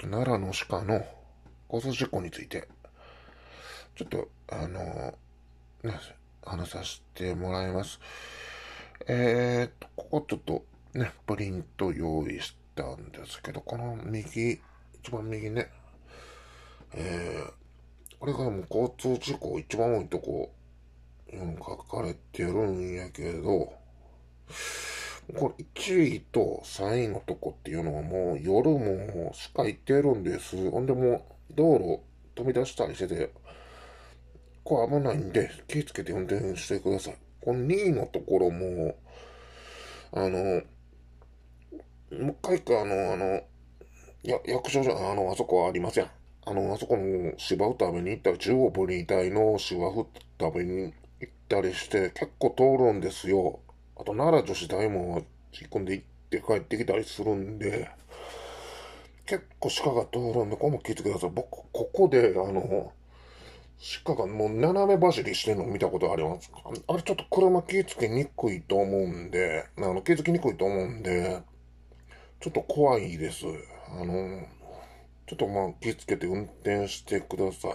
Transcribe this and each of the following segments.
と、奈良の鹿の交通事故について、ちょっと、あの、ね、話させてもらいます。えー、っと、ここちょっと、ね、プリント用意したんですけど、この右、一番右ね、えー、これがもう交通事故一番多いとこ、書かれてるんやけど、これ1位と3位のとこっていうのはもう夜もしか行ってるんです。ほんでもう道路飛び出したりしてて、これ危ないんで気をつけて運転してください。この2位のところも、あの、もう一回かあの、あの、や、役所じゃ、あの、あそこはありません。あの、あそこの芝生食べに行ったり、中央ブリー隊の芝生食べに行ったりして、結構通るんですよ。あと、奈良女子大も引っ込んで行って帰ってきたりするんで、結構鹿が通るんで、これも聞いてください。僕、ここで、あの、鹿がもう斜め走りしてるの見たことあります。あれちょっと車気付けにくいと思うんで、あの、気付きにくいと思うんで、ちょっと怖いです。あの、ちょっとまあ気付けて運転してください。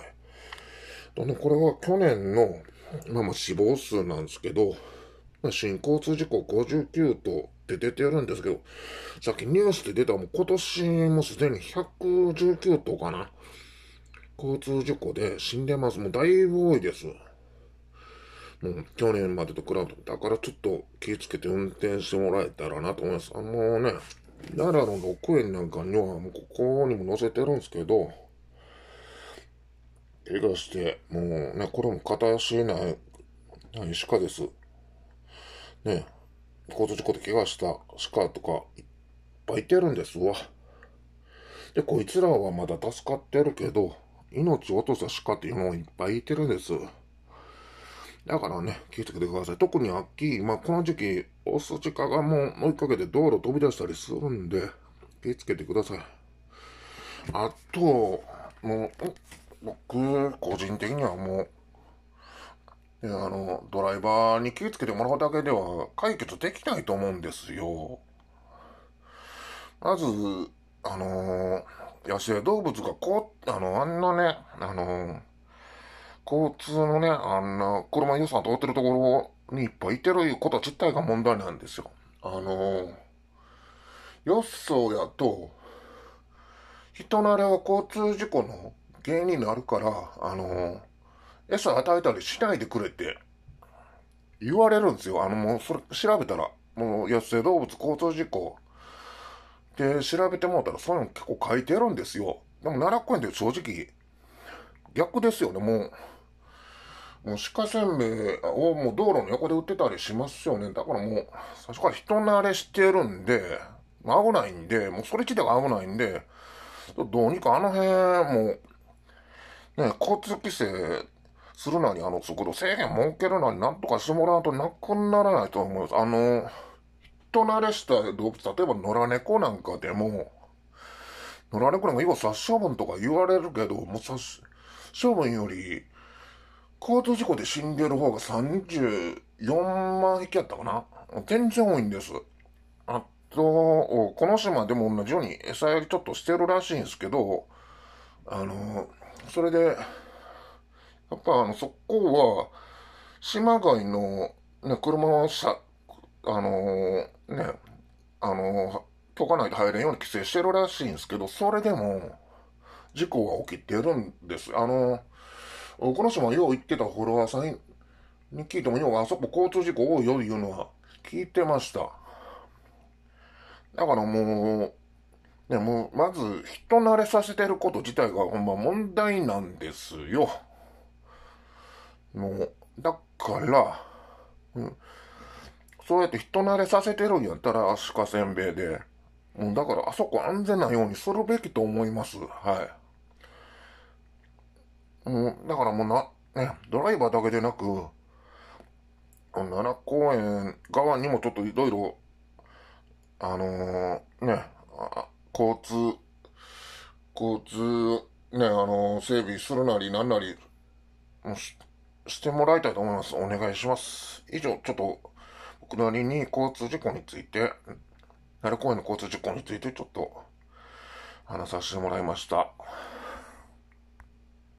とね、これは去年の、まあまあ死亡数なんですけど、新交通事故59とって出てるんですけど、さっきニュースで出たもう今年もすでに119頭かな。交通事故で死んでます。もうだいぶ多いです。もう去年までと比べて、だからちょっと気をつけて運転してもらえたらなと思います。あのね、奈良の6円なんかには、もうここにも載せてるんですけど、怪我して、もうね、これも片足ない、ない鹿です。ね、交通事故で怪我した鹿とかいっぱいいてるんですわ。で、こいつらはまだ助かってるけど、命を落とした鹿っていうのもいっぱいいてるんです。だからね、気をつけてください。特に秋、まあ、この時期、オスジカがもう追いかけて道路飛び出したりするんで、気をつけてください。あと、もう、僕、個人的にはもう、あの、ドライバーに気をつけてもらうだけでは解決できないと思うんですよ。まず、あの野生動物がこう、あの、あんなね、あの交通のね、あんな車予算通ってるところにいっぱいいてること自体が問題なんですよ。あのよっそやと、人慣れは交通事故の原因になるから、あの餌与えたりしないでくれって言われるんですよ。あの、もう、それ調べたら、もう、野生動物交通事故で調べてもらったら、そういうの結構書いてるんですよ。でも、奈良公園って正直、逆ですよね、もう。もう鹿せんべいをもう道路の横で売ってたりしますよね。だからもう、最初から人慣れしてるんで、危ないんで、もうそれ自体が危ないんで、どうにかあの辺、もう、ね、交通規制するなり、あの、速度制限設けるなり、なんとかしてもらうとなくならないと思います。あの、人慣れした動物、例えば野良猫なんかでも、野良猫なんか今殺処分とか言われるけど、もう殺処分より、交通事故で死んでる方が34万匹やったかな？全然多いんです。あと、この島でも同じように餌やりちょっとしてるらしいんですけど、あの、それで、やっぱあの、そこは、島外の、ね、車をさ、あのね、あの解かないと入れんように規制してるらしいんですけど、それでも、事故が起きてるんです。あのこの人もよう言ってたフォロワーさんに聞いてもようあそこ交通事故多いよいうのは聞いてました。だからもう、ね、もう、まず人慣れさせてること自体がほんま問題なんですよ。もう、だから、うん、そうやって人慣れさせてるんやったら、アシカせんべいで、もうだからあそこ安全なようにするべきと思います。はい。もう、だからもうな、ね、ドライバーだけでなく、奈良公園側にもちょっといろいろ、あのー、ね、交通、交通、ね、あのー、整備するなりなんなり、もし、してもらいたいと思います。お願いします。以上、ちょっと、僕なりに交通事故について、奈良公園の交通事故についてちょっと話させてもらいました。